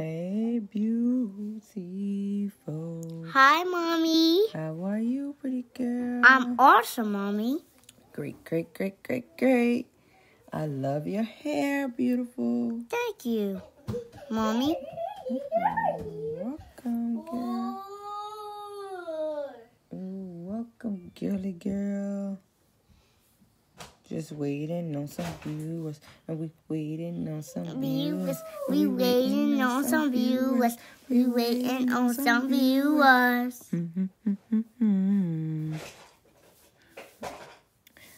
Hey, beautiful. Hi, Mommy. How are you, pretty girl? I'm awesome, Mommy. great, great, great, great, great. I love your hair, beautiful. Thank you, Mommy. Welcome, girl. Ooh, welcome, girly girl. Just waiting on some viewers, and we waiting on some viewers. We waiting on some viewers. We waiting on some viewers. Mm-hmm.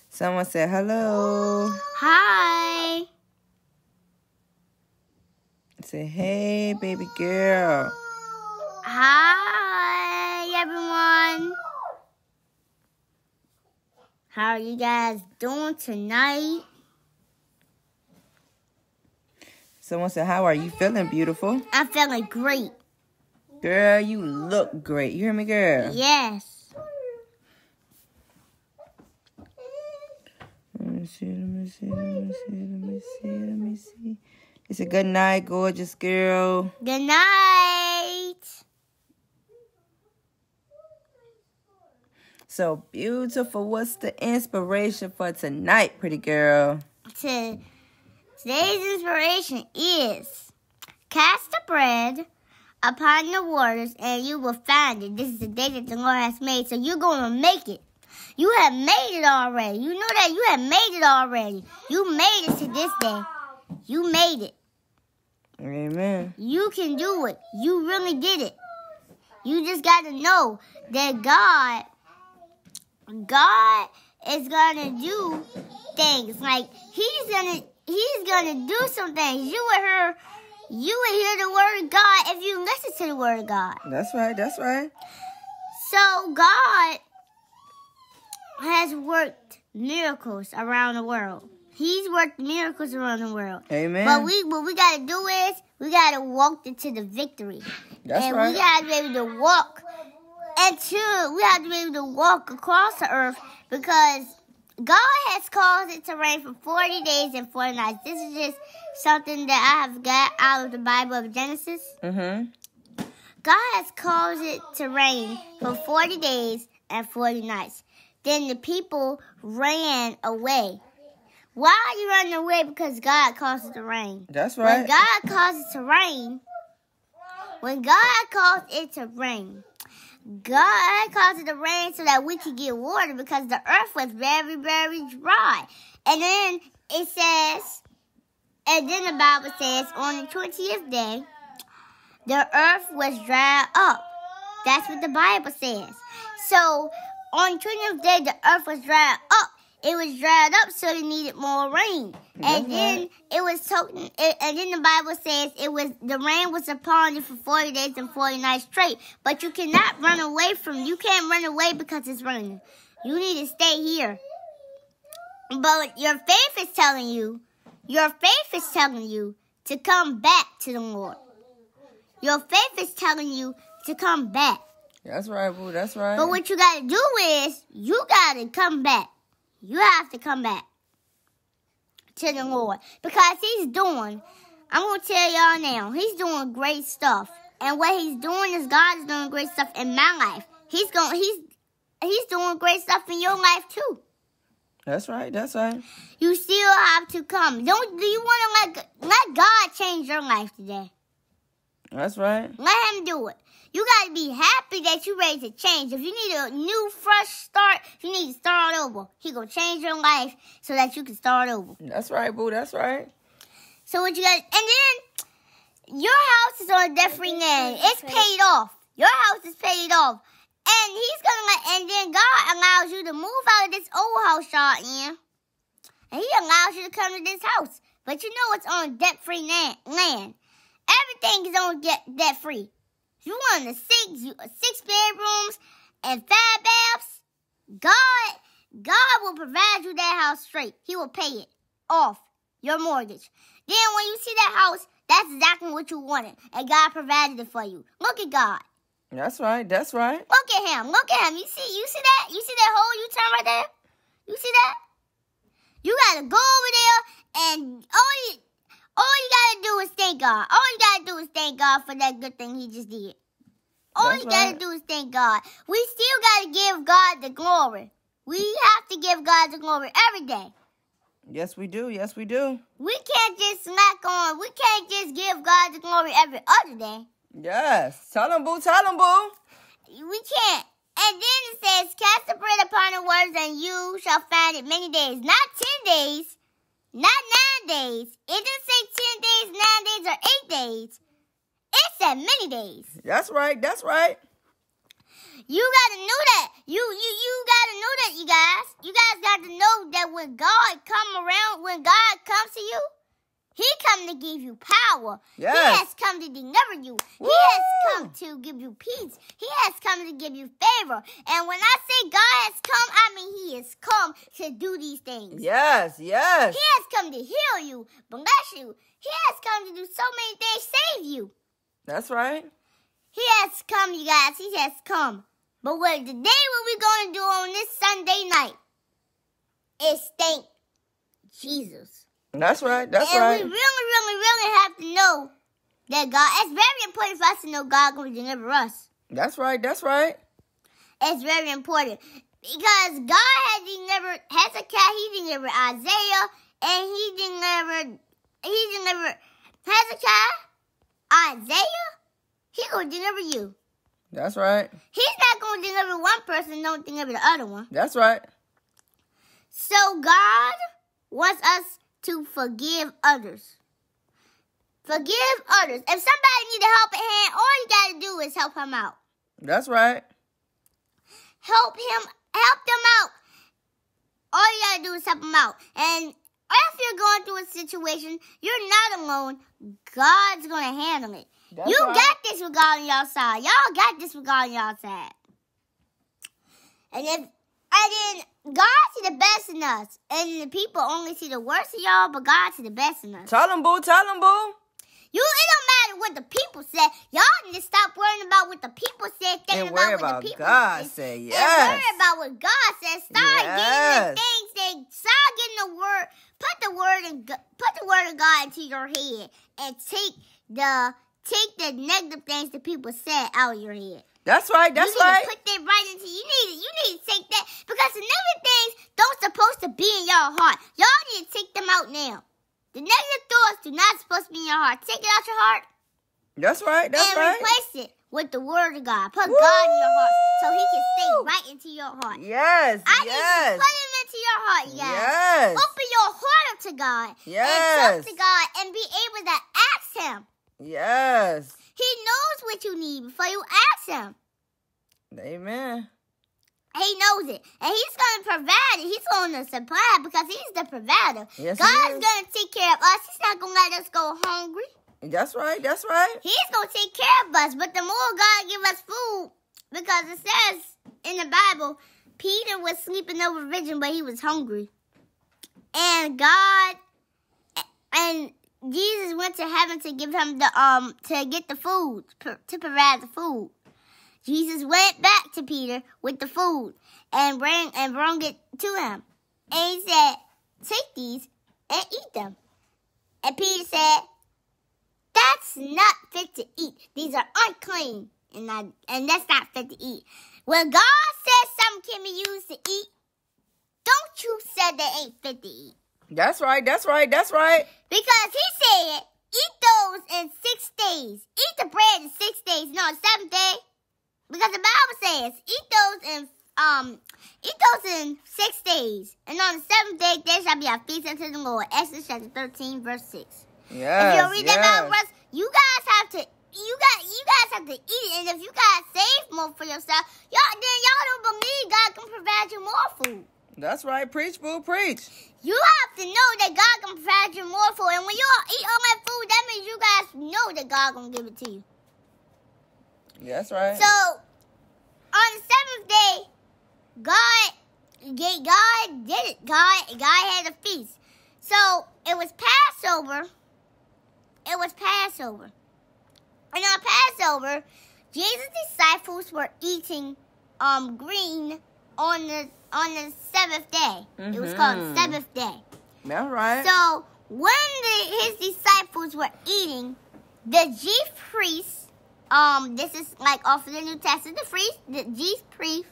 Someone said hello. Hi. Say hey, baby girl. Hi, everyone. How are you guys doing tonight? Someone said, How are you feeling, beautiful? I'm feeling great. Girl, you look great. You hear me, girl? Yes. Let me see, let me see, let me see, let me see, let me see. It's a good night, gorgeous girl. Good night. So beautiful. What's the inspiration for tonight, pretty girl? To today's inspiration is cast the bread upon the waters and you will find it. This is the day that the Lord has made, so you're gonna make it. You have made it already. You know that you have made it already. You made it to this day. You made it. Amen. You can do it. You really did it. You just got to know that God, God is gonna do things. Like He's gonna, He's gonna do some things. You will hear, you will hear the word of God if you listen to the word of God. That's right, that's right. So God has worked miracles around the world. He's worked miracles around the world. Amen. But we what we gotta do is we gotta walk into the victory. that's right. and right. we gotta be able to walk into we have to be able to walk across the earth because God has caused it to rain for 40 days and 40 nights. This is just something that I have got out of the Bible of Genesis. mm-hmm. God has caused it to rain for 40 days and 40 nights. Then the people ran away. Why are you running away? Because God caused it to rain. That's right. When. God caused it to rain, when God caused it to rain, God caused to rain so that we could get water because the earth was very, very dry. And then it says, and then the Bible says, on the 20th day, the earth was dried up. That's what the Bible says. So on the 20th day, the earth was dried up. It was dried up, so it needed more rain. And That's then it was talking, and then the Bible says it was the rain was upon you for forty days and forty nights straight. But you cannot run away from. You can't run away because it's raining. You need to stay here. But your faith is telling you, your faith is telling you to come back to the Lord. Your faith is telling you to come back. That's right, boo. That's right. But what you gotta do is you gotta come back. You have to come back to the Lord because He's doing. I'm gonna tell y'all now. He's doing great stuff, and what He's doing is God is doing great stuff in my life. He's going. He's He's doing great stuff in your life too. That's right. That's right. You still have to come. Don't do you want to let let God change your life today? That's right. Let him do it. You gotta be happy that you ready to change. If you need a new fresh start, you need to start over. He gonna change your life so that you can start over. That's right, boo. That's right. So what you got? And then your house is on a debt free name. It's paid off. Your house is paid off. And he's gonna let. And then God allows you to move out of this old house y'all in. And he allows you to come to this house. But you know it's on debt free land. Everything is on debt free. You want a six, you, uh, six bedrooms and five baths? God, God will provide you that house straight. He will pay it off your mortgage. Then when you see that house, that's exactly what you wanted, and God provided it for you. Look at God. That's right. That's right. Look at Him. Look at Him. You see, you see that? You see that hole you turn right there? You see that? You gotta go over there, and all you, all you gotta do is thank God. All you gotta do is thank God for that good thing he just did. All That's you gotta right. do is thank God. We still gotta give God the glory. We have to give God the glory every day. Yes, we do. Yes, we do. We can't just smack on. We can't just give God the glory every other day. Yes. Tell them, boo. Tell them, boo. We can't. And then it says, Cast the bread upon the waters, and you shall find it many days. Not ten days, not nine days. It didn't say ten days, nine days, or eight days. It said many days. That's right. That's right. You gotta know that. You you you gotta know that, you guys. You guys got to know that when God come around, when God comes to you, He come to give you power. Yes. He has come to deliver you. He has come to give you peace. He has come to give you favor. And when I say God has come, I mean He has come to do these things. Yes. Yes. He has come to heal you, bless you. He has come to do so many things, save you. That's right. He has come, you guys. He has come. But what today what we're going to do on this Sunday night is thank Jesus. That's right. That's and right. we really, really, really have to know that God. It's very important for us to know God going to deliver us. That's right. That's right. It's very important because God has delivered Hezekiah. He delivered Isaiah, and he delivered. He delivered Hezekiah, Isaiah. He gonna deliver you. That's right. He's not going to deliver one person don't deliver the other one. That's right. So God wants us to forgive others. Forgive others. If somebody needs a helping hand, all you got to do is help him out. That's right. Help him, help them out. All you got to do is help them out. And if you're going through a situation, you're not alone. God's going to handle it. That's you right. got this with God on y'all side. Y'all got this with God on y'all side. And if and then God see the best in us, and the people only see the worst in y'all, but God see the best in us. Tell them, boo. Tell them, boo. You, it don't matter what the people say. Y'all need to stop worrying about what the people say, thinking And worry about what about the people God say. say. And Yes. worry about what God says. Start getting the things that start getting the word. Put the word in, put the word of God into your head, and take the take the negative things that people said out of your head. That's right. That's you need right. to put that right into you need to, you need to take that because the negative things don't supposed to be in your heart. Y'all need to take them out now. The negative thoughts do not supposed to be in your heart. Take it out your heart That's right. That's and right. replace it with the word of God. Put God in your heart so he can stay right into your heart. Yes. I need to put him into your heart, guys. Yes. Open your heart up to God. And Yes. talk to God and be able to ask him. Yes. He knows what you need before you ask him. Amen. He knows it. And he's going to provide it. He's going to supply it because he's the provider. Yes, God's going to take care of us. He's not going to let us go hungry. That's right. That's right. He's going to take care of us. But the more God give us food, because it says in the Bible, Peter was sleeping over vision, but he was hungry. And God and Jesus went to heaven to give him the um to get the food to provide the food. Jesus went back to Peter with the food and bring and brought it to him. And he said, Take these and eat them. And Peter said, That's not fit to eat. These are unclean. And I, and that's not fit to eat. When God says something can be used to eat, don't you say they ain't fit to eat. That's right. That's right. That's right. Because he said, eat those in six days. Eat the bread in six days, not seventh day. Because the Bible says, eat those in um eat those in six days. And on the seventh day there shall be a feast unto the Lord. Exodus chapter thirteen, verse six. Yes. if you read that yes. Bible verse, you guys have to you got you guys have to eat it. And if you guys save more for yourself, y'all then y'all don't believe God can provide you more food. That's right. Preach, boo. Preach. You have to know that God can provide you more food. And when you all eat all that food, that means you guys know that God gonna give it to you. That's right. So on the seventh day, God God did it. God God had a feast. So it was Passover. It was Passover. And on Passover, Jesus' disciples were eating um green on the on the seventh day. It was called the Mhm. seventh day. That's right. So when the, his disciples were eating, the chief priest, um, this is like off of the New Testament, the priest, the chief priest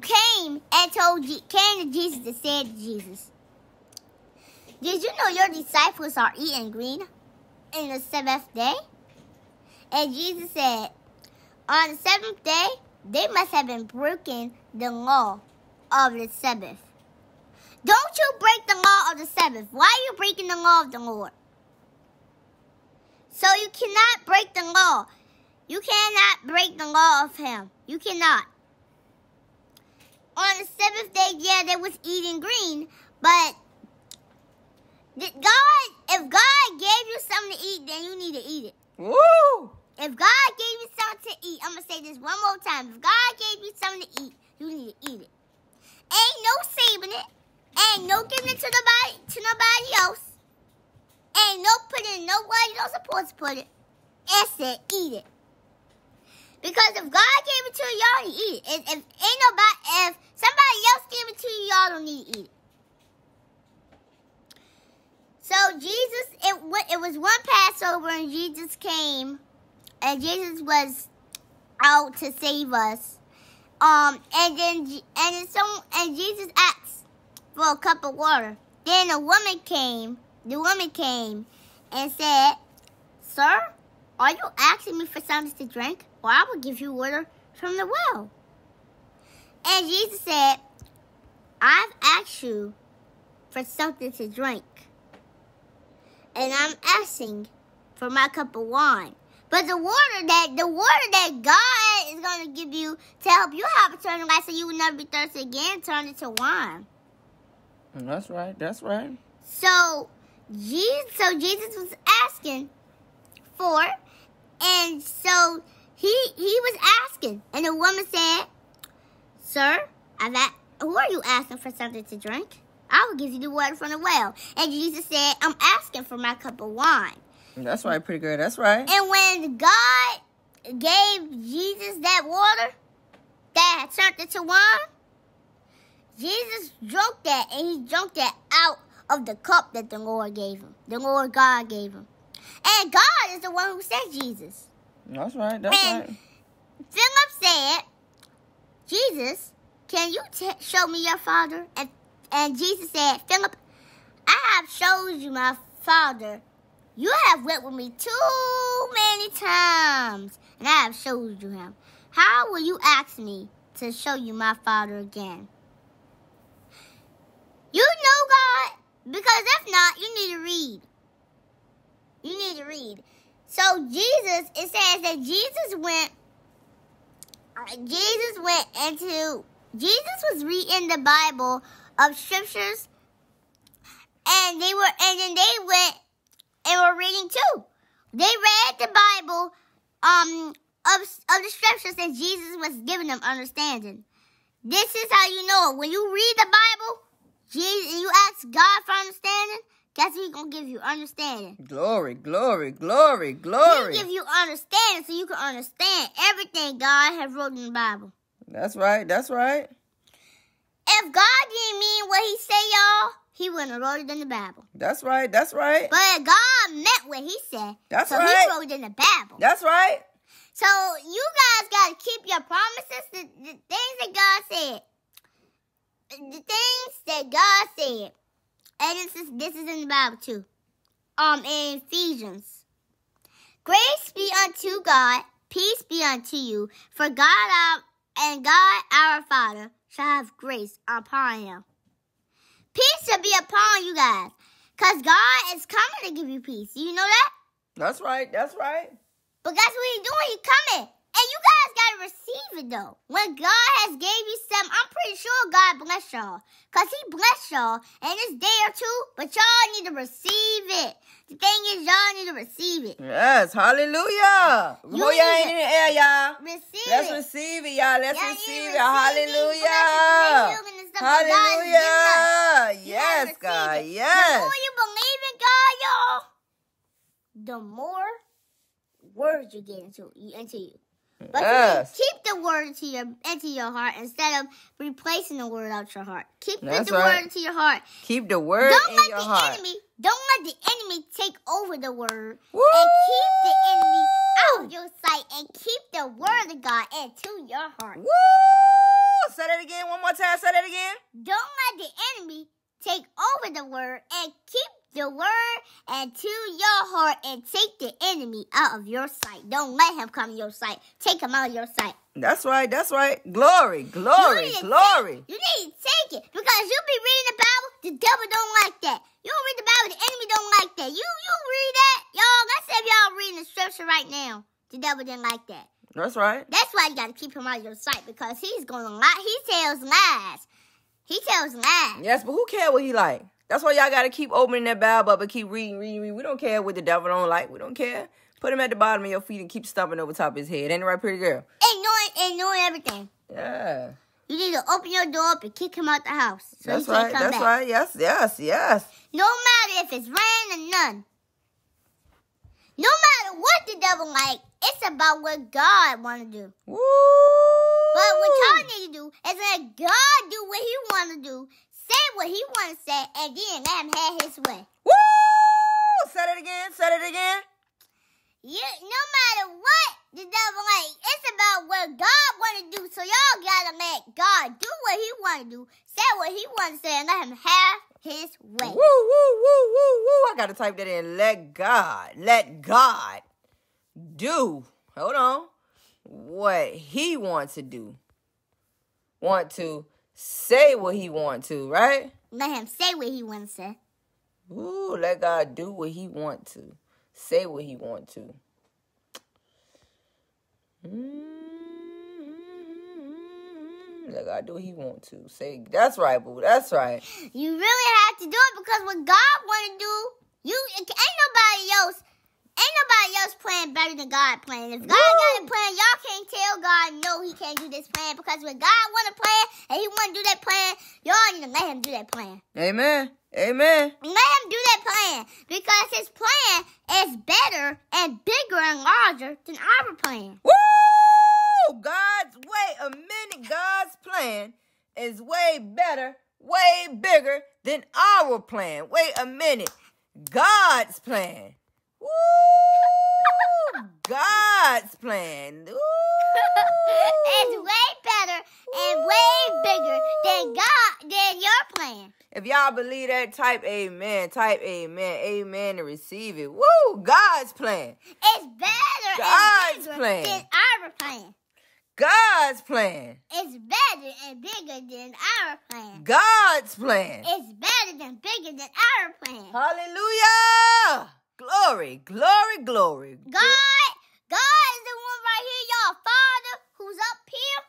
came and told, came to Jesus and said to Jesus, did you know your disciples are eating green in the seventh day? And Jesus said, on the seventh day, they must have been breaking the law of the Sabbath. Don't you break the law of the Sabbath. Why are you breaking the law of the Lord? So you cannot break the law. You cannot break the law of Him. You cannot. On the seventh day, yeah, they was eating green, but God, if God gave you something to eat, then you need to eat it. Woo! If God gave you something to eat, I'm gonna say this one more time. If God gave you something to eat, you need to eat it. Ain't no saving it. Ain't no giving it to nobody to nobody else. Ain't no putting nobody else supposed to put it. And said eat it. Because if God gave it to you, y'all need to eat it. If, if ain't nobody if somebody else gave it to you, y'all don't need to eat it. So Jesus, it it was one Passover, and Jesus came, and Jesus was out to save us. Um, and then and some and Jesus asked for a cup of water. Then a woman came. The woman came and said, "Sir, are you asking me for something to drink? Well, I will give you water from the well." And Jesus said, "I've asked you for something to drink, and I'm asking for my cup of wine." But the water that the water that God is gonna give you to help you have eternal life, so you will never be thirsty again, turn into wine. Mm, that's right. That's right. So Jesus, so Jesus was asking for, and so he he was asking, and the woman said, "Sir, I've at, who are you asking for something to drink? I will give you the water from the well." And Jesus said, "I'm asking for my cup of wine." That's right, pretty good. That's right. And when God gave Jesus that water that had turned into wine, Jesus drank that and he drank that out of the cup that the Lord gave him. The Lord God gave him. And God is the one who sent Jesus. That's right. That's and right. Philip said, Jesus, can you t- show me your father? And, and Jesus said, Philip, I have showed you my father you have went with me too many times, and I have showed you him. How will you ask me to show you my Father again? You know God, because if not, you need to read. You need to read. So Jesus, it says that Jesus went. Uh, Jesus went into. Jesus was reading the Bible of scriptures, and they were, and then they went and were reading too. They read the Bible um, of, of the scriptures and Jesus was giving them understanding. This is how you know When you read the Bible, Jesus, and you ask God for understanding, guess He's gonna give you understanding. Glory, glory, glory, glory. He'll give you understanding so you can understand everything God has wrote in the Bible. That's right, that's right. If God didn't mean what He say, y'all, he wouldn't have wrote it in the Bible. That's right. That's right. But God meant what He said. That's so right. He wrote it in the Bible. That's right. So you guys gotta keep your promises. The, the things that God said. The things that God said. And this is this is in the Bible too. Um, in Ephesians. Grace be unto God, peace be unto you, for God our and God our Father shall have grace upon him Peace should be upon you guys. Because God is coming to give you peace. You know that? That's right. That's right. But guess what he's doing? He's coming. And you guys gotta receive it though. When God has gave you something, I'm pretty sure God bless y'all. Cause he bless y'all and it's there two. but y'all need to receive it. The thing is y'all need to receive it. Yes, hallelujah. You Hold your hand in the air, y'all. Receive Let's it. receive it, y'all. Let's receive it. to receive these blessings and Hallelujah. healing and stuff that God has given us. Hallelujah. Yes, God. it. The Yes. more you believe in God, y'all, the more words you get into you into you. But you keep the word into your into your heart instead of replacing the word out your heart. Keep That's the right. word into your heart. Keep the word don't in let your the heart. enemy Don't let the enemy take over the word. Woo! And keep the enemy out of your sight and keep the word of God into your heart. Woo! Say that again. One more time. Say that again. Don't let the enemy take over the word and keep the word into your heart and take the enemy out of your sight. Don't let him come to your sight. Take him out of your sight. That's right. That's right. Glory, glory, You glory. Take, you need to take it because you'll be reading the Bible. The devil don't like that. You don't read the Bible. The enemy don't like that. You you read that, y'all. Let's say y'all reading the scripture right now. The devil didn't like that. That's right. That's why you got to keep him out of your sight because he's going to lie. He tells lies. He tells lies. Yes, but who care what he like? That's why y'all gotta keep opening that Bible up and keep reading, reading, reading. We don't care what the devil don't like. We don't care. Put him at the bottom of your feet and keep stomping over top of his head. Ain't it right, pretty girl? And knowing everything. Yeah. You need to open your door up and kick him out the house. So That's he can't right. That's back. right. Yes, yes, yes. No matter if it's rain or none. No matter what the devil like, it's about what God want to do. Woo! But what y'all need to do is let God do what he want to do, say what he want to say, and then let him have his way. Woo! Say it again. Say it again. You, no matter what the devil like, it's about what God want to do. So y'all gotta let God do what he want to do, say what he want to say, and let him have his way. Woo, woo, woo, woo, woo. I gotta type that in. Let God, let God do. Hold on. What he wants to do. Want to say what he want to, right? Let him say what he want to say. Ooh, let God do what he want to. Say what he want to. Mm-hmm. Let God do what he want to. Say that's right, boo. That's right. You really have to do it because what God want to do, you ain't nobody else. Ain't nobody else playing better than God playing. If God got a plan, y'all can't tell God no, He can't do this plan because when God want a plan and He want to do that plan, y'all need to let Him do that plan. Amen. Amen. Let Him do that plan because His plan is better and bigger and larger than our plan. Woo! God's wait a minute. God's plan is way better, way bigger than our plan. Wait a minute. God's plan. Woo! God's plan. Woo! it's way better and way bigger than God than your plan. If y'all believe that, type amen. Type amen. Amen and receive it. Woo! God's plan. It's better God's and plan. than our plan. God's plan. It's better and bigger than our plan. God's plan. It's better than bigger than our plan. Hallelujah! Glory, glory, glory. God, God is the one right here, y'all father, who's up here.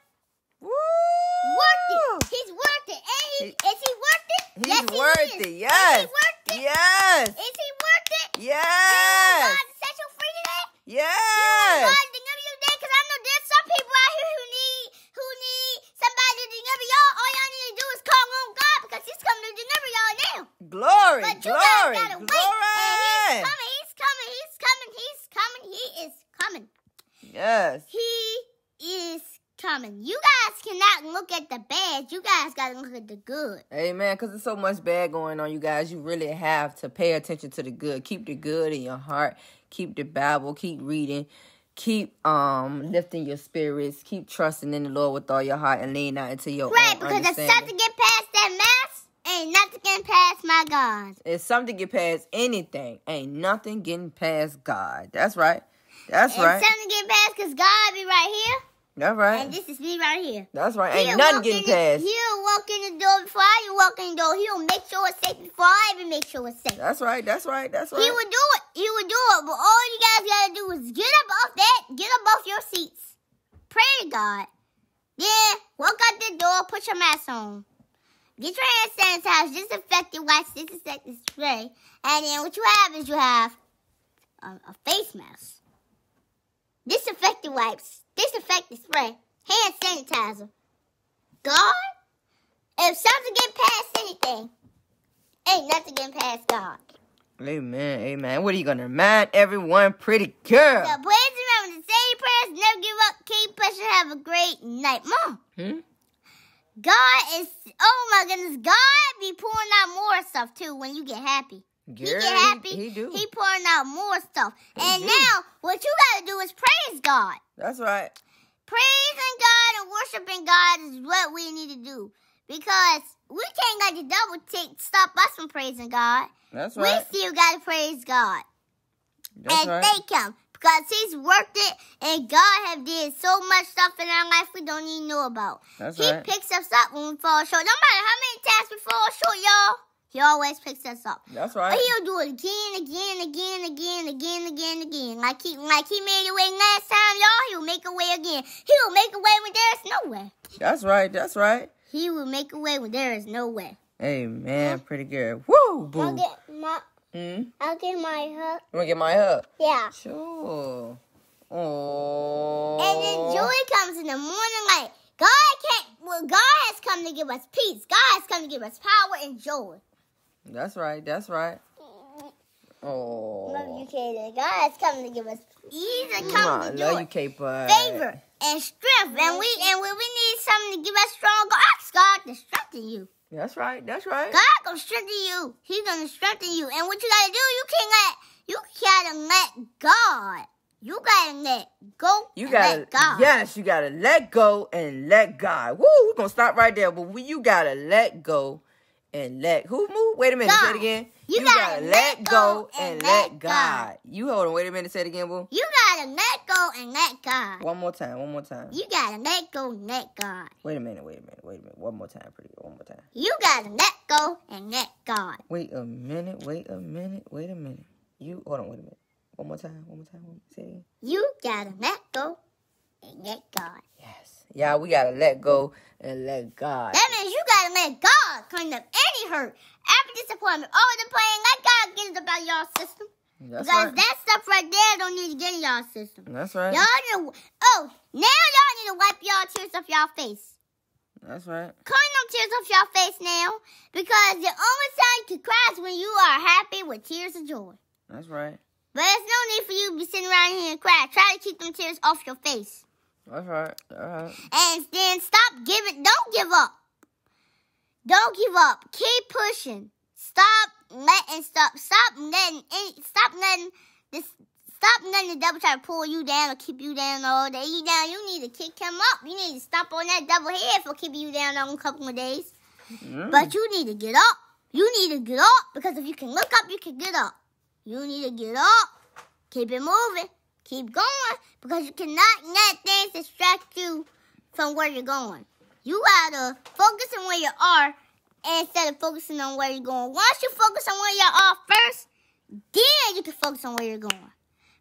Woo! Worth it. He's worth it. Ain't he? He- Is he worth it? He's yes, he worth is. it. Yes. Is he worth it? Yes. Is he worth it? Yes. God set you free today? Yes. want God to deliver you today? Because I know there's some people out here who need who need somebody to deliver y'all. All y'all need to do is call on God because He's coming to deliver y'all now. Glory, But you glory, guys gotta wait. glory. And he's coming, he's coming, he's coming, he's coming, he is coming. Yes. He is coming. You guys cannot look at the bad. You guys gotta look at the good. Amen. Because there's so much bad going on, you guys. You really have to pay attention to the good. Keep the good in your heart. Keep the Bible. Keep reading. Keep um lifting your spirits. Keep trusting in the Lord with all your heart and lean out into your Right, because if something get past that mess, ain't nothing getting past my God. If something get past anything, ain't nothing getting past God. That's right. That's and right. something get past because God be right here, That's right. and this is me right here. That's right. Ain't He'll nothing getting past. He'll walk in the door before I even walk in the door. He'll make sure it's safe before I even make sure it's safe. That's right. That's right. That's right. He would do it. He would do it. But all you guys gotta do is get up off that. Get up off your seats. Pray to God. Then walk out the door. Put your mask on. Get your hand sanitized. Disinfectant wipes. Disinfectant spray. And then what you have is you have a, a face mask. Disinfectant wipes. Disinfectant spray. Hand sanitizer. God, if something get past anything, ain't nothing getting past God. Amen. Amen. What are you gonna remind everyone, pretty girl? So please remember to say your prayers, never give up, keep pushing, have a great night. Mom, Hmm? God is, oh my goodness, God be pouring out more stuff too when you get happy. He get happy. He, he do. He pouring out more stuff. He and do. now what you gotta do is praise God. That's right. Praising God and worshiping God is what we need to do. Because we can't let the devil take stop us from praising God. That's right. We still gotta praise God That's and right. thank him. Because he's worked it and God have did so much stuff in our life we don't even know about. That's right. he right. picks us up when we fall short. No matter how many times we fall short, y'all, he always picks us up. That's But right. he'll do it again, again, again, again, again, again, again. Like he, like he made a way last time, y'all. He'll make a way again. He will make a way when there is no way. That's right. That's right. He will make a way when there is no way. Amen. Pretty good. Woo, boo. I'll get my, Mm? I'll get my hug. You wanna get my hug? Yeah. Sure. Oh. And then joy comes in the morning like God can't. Well, God has come to give us peace. God has come to give us power and joy. That's right. That's right. Oh. Love you, Kaden. God has come to give us Mwah, come to love joy. you, K-Bud. favor and strength. And we and when we need something to give us strong, ask God to strengthen you. That's right. That's right. God gonna strengthen you. He's gonna strengthen you. And what you gotta do, you can't let you gotta let God. You gotta let go. You and gotta, let God. yes, you gotta let go and let God. Woo, we're gonna stop right there. But we, you gotta let go and let who move? Wait a minute, say it again. You gotta let go and let God. You hold on, wait a minute, say it again, boo. You gotta let go and let God. One more time, one more time. You gotta let go and let God. Wait a minute, wait a minute, wait a minute. One more time, pretty good. One more time. You gotta let go and let God. Wait a minute, wait a minute, wait a minute. You hold on, wait a minute. One more time, one more time. One, say it again. You gotta let go and let God. Yes. Yeah, we gotta let go and let God. That means you gotta let God clean up any hurt, every disappointment, all the pain. Let God get it up out of y'all system. That's because right. that stuff right there don't need to get in y'all system. That's right. Y'all need to, oh, now y'all need to wipe y'all tears off y'all face. That's right. Clean them tears off y'all face now. Because the only time you can cry is when you are happy with tears of joy. That's right. But there's no need for you to be sitting around here and cry. Try to keep them tears off your face. That's right. All right. And then stop giving. Don't give up. Don't give up. Keep pushing. Stop letting stop stop letting stop letting this stop letting the devil try to pull you down or keep you down all day. You down. You need to kick him up. You need to stop on that devil head for keeping you down on a couple of days. Mm. But you need to get up. You need to get up because if you can look up, you can get up. You need to get up. Keep it moving. Keep going because you cannot let things distract you from where you're going. You gotta focus on where you are instead of focusing on where you're going. Once you focus on where you are first, then you can focus on where you're going.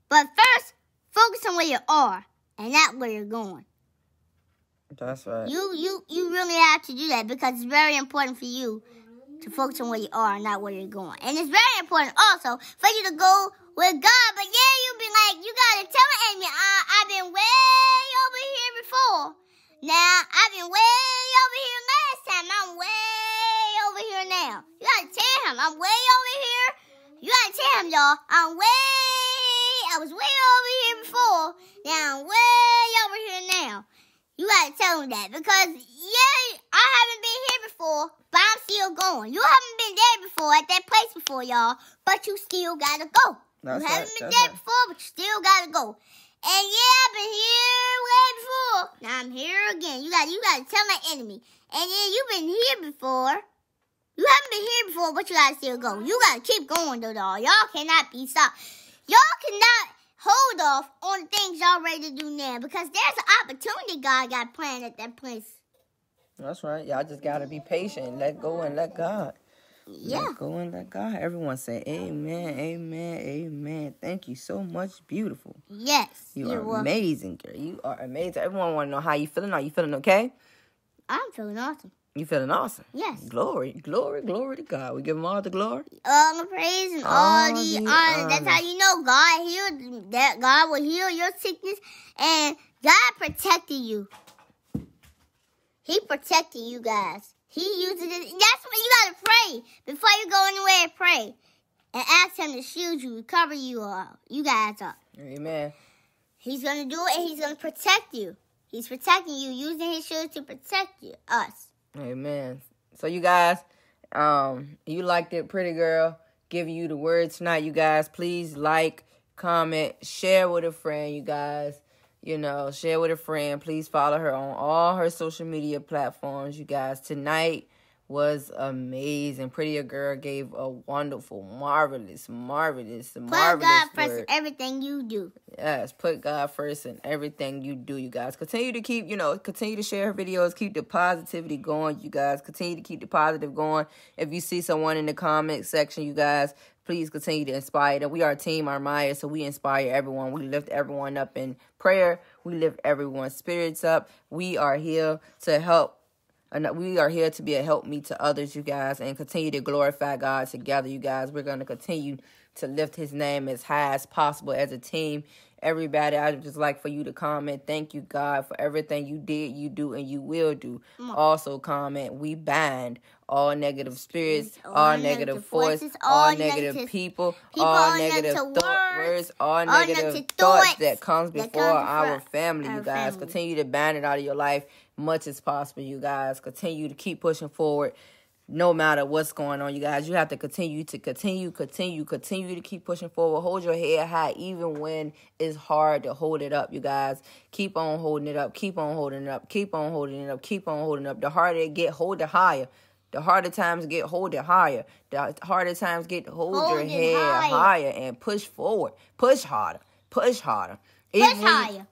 But first, focus on where you are and not where you're going. That's right. You you you really have to do that because it's very important for you to focus on where you are not where you're going. And it's very important also for you to go with God. But yeah, you be like, you gotta tell the enemy, I, I've been way over here before. Now I've been way over here last time. I'm way over here now. You gotta tell him I'm way over here. You gotta tell him, y'all, I'm way. I was way over here before. Now I'm way over here now. You gotta tell him that because yeah, I haven't been here before, but I'm still going. You haven't been there before at that place before, y'all, but you still gotta go. That's you haven't been that's there right. before, but you still gotta go. And yeah, I've been here way before. Now I'm here again. You gotta, you gotta tell my enemy. And yeah, you've been here before. You haven't been here before, but you gotta still go. You gotta keep going though, dog. Y'all cannot be stopped. Y'all cannot hold off on the things y'all ready to do now because there's an opportunity God got planned at that place. That's right. Y'all just gotta be patient. Let go and let God. Yeah. Let go and let God. Everyone say amen, amen, amen. Thank you so much, beautiful. Yes. You are welcome. amazing, girl. You are amazing. Everyone wanna know how you feeling. Are you feeling okay? I'm feeling awesome. You feeling awesome. Yes. Glory, glory, glory to God. We give him all the glory. All the praise and all, All the, the honor. That's how you know God healed that God will heal your sickness and God protected you. He protected you guys. He uses it. That's what you gotta pray before you go anywhere. Pray and ask Him to shield you, cover you all, you guys up. Amen. He's gonna do it and He's gonna protect you. He's protecting you, using His shield to protect you, us. Amen. So you guys, um, you liked it, pretty girl. giving you the word tonight, you guys. Please like, comment, share with a friend, you guys. You know, share with a friend. Please follow her on all her social media platforms, you guys. Tonight was amazing. Prettier Girl gave a wonderful, marvelous, marvelous, Put marvelous God first in everything you do. Yes, put God first in everything you do, you guys. Continue to keep, you know, continue to share her videos. Keep the positivity going, you guys. Continue to keep the positive going. If you see someone in the comment section, you guys, please continue to inspire them. We are Team Ar'miah, so we inspire everyone. We lift everyone up in prayer. We lift everyone's spirits up. We are here to help we are here to be a help me to others, you guys, and continue to glorify God together, you guys. We're going to continue to lift his name as high as possible as a team. Everybody, I'd just like for you to comment. Thank you, God, for everything you did, you do, and you will do. Also, comment. We bind all negative spirits, All all, negative negative force, forces, all, all negative negative people, people, all negative negative thought, words, all all negative negative thoughts thoughts that comes that before comes our family, you guys. family. Continue to ban it out of your life much as possible, you guys. Continue to keep pushing forward no matter what's going on, you guys. You have to continue to continue, continue, continue to keep pushing forward. Hold your head high, even when it's hard to hold it up, you guys. Keep on holding it up, keep on holding it up, keep on holding it up, keep on holding it up. The harder it get, hold it higher. The harder times get, hold it higher. The harder times get, hold, Hold your head higher. higher and push forward. Push harder. Push harder. Push Even higher.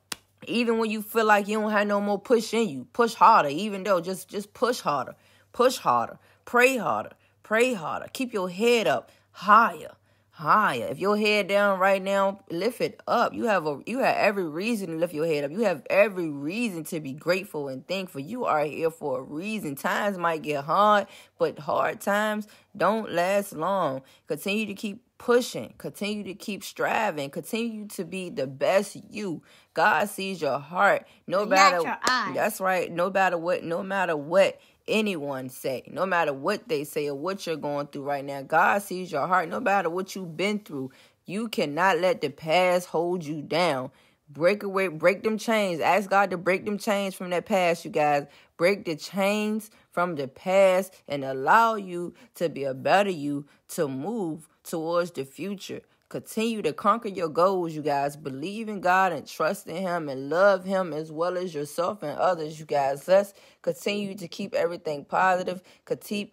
Even when you feel like you don't have no more push in you push harder even though just just push harder push harder pray harder pray harder keep your head up higher higher. If your head down right now lift it up. You have a you have every reason to lift your head up. You have every reason to be grateful and thankful. You are here for a reason. Times might get hard but hard times don't last long. Continue to keep pushing, continue to keep striving, continue to be the best you. God sees your heart. No matter your that's right. No matter what, no matter what anyone say, no matter what they say or what you're going through right now, God sees your heart. No matter what you've been through, you cannot let the past hold you down. Break away, break them chains. Ask God to break them chains from that past, you guys. Break the chains from the past and allow you to be a better you to move towards the future. Continue to conquer your goals, you guys. Believe in God and trust in Him and love Him as well as yourself and others, you guys. Let's continue to keep everything positive. Continue,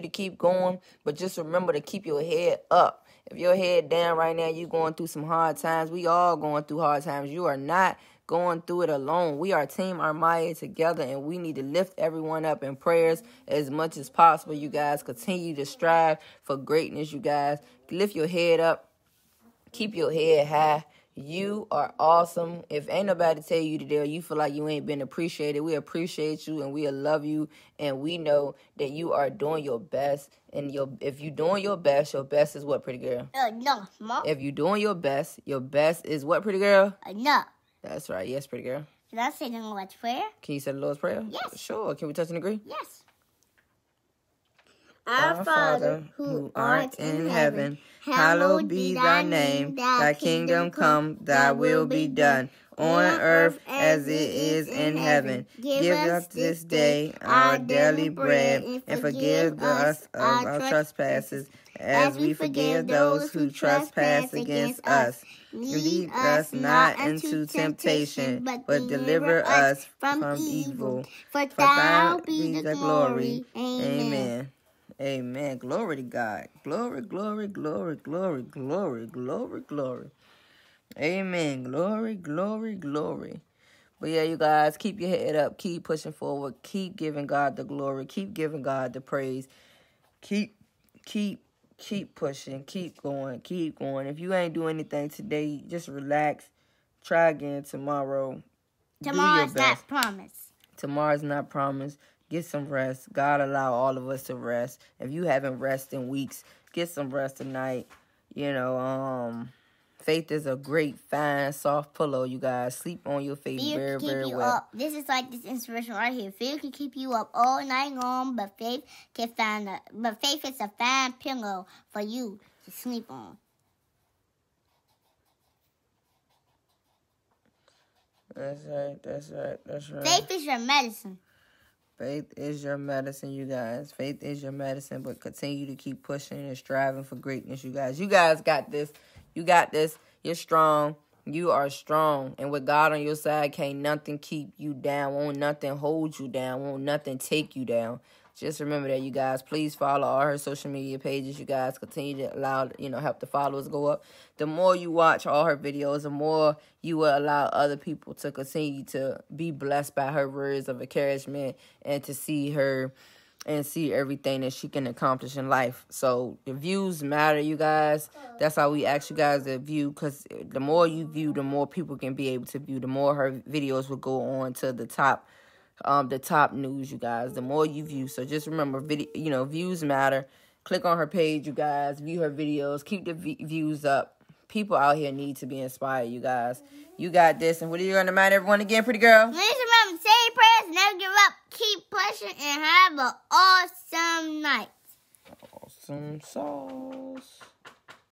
to keep going, but just remember to keep your head up. If your head down right now, you're going through some hard times. We all going through hard times. You are not going through it alone. We are Team Ar'miah together, and we need to lift everyone up in prayers as much as possible. You guys continue to strive for greatness. You guys lift your head up, keep your head high. You are awesome. If ain't nobody tell you today or you feel like you ain't been appreciated, we appreciate you and we love you and we know that you are doing your best. And your if you doing your best, your best is what, pretty girl? Uh, Enough, Mom. If you doing your best, your best is what, pretty girl? Uh, Enough. That's right. Yes, pretty girl. Did I say the Lord's Prayer? Can you say the Lord's Prayer? Yes. Sure. Can we touch and agree? Yes. Our Father, who art in heaven, hallowed be thy name. Thy kingdom come, thy will be done, on earth as it is in heaven. Give us this day our daily bread, and forgive us of our trespasses, as we forgive those who trespass against us. Lead us not into temptation, but deliver us from evil. For thou thine be the glory. Amen. Amen. Glory to God. Glory, glory, glory, glory, glory, glory, glory. Amen. Glory, glory, glory. But yeah, you guys, keep your head up. Keep pushing forward. Keep giving God the glory. Keep giving God the praise. Keep, keep, keep pushing. Keep going. Keep going. If you ain't doing anything today, just relax. Try again tomorrow. Tomorrow's not promised. Tomorrow's not promised. Get some rest. God allow all of us to rest. If you haven't rested in weeks, get some rest tonight. You know, um, faith is a great, fine, soft pillow. You guys sleep on your face Fear very, can keep very you well. up. This is like this inspiration right here. Fear can keep you up all night long, but faith can find a but faith is a fine pillow for you to sleep on. That's right. That's right. That's right. Faith is your medicine. Faith is your medicine, you guys. Faith is your medicine, but continue to keep pushing and striving for greatness, you guys. You guys got this. You got this. You're strong. You are strong. And with God on your side, can't nothing keep you down. Won't nothing hold you down. Won't nothing take you down. Just remember that, you guys. Please follow all her social media pages. You guys continue to allow, you know, help the followers go up. The more you watch all her videos, the more you will allow other people to continue to be blessed by her words of encouragement and to see her and see everything that she can accomplish in life. So the views matter, you guys. That's how we ask you guys to view because the more you view, the more people can be able to view. The more her videos will go on to the top um, the top news, you guys. The more you view, so just remember, video, you know, views matter. Click on her page, you guys. View her videos. Keep the v- views up. People out here need to be inspired, you guys. You got this. And what are you going to remind everyone again, pretty girl? Please remember, say prayers, never give up, keep pushing, and have an awesome night. Awesome sauce.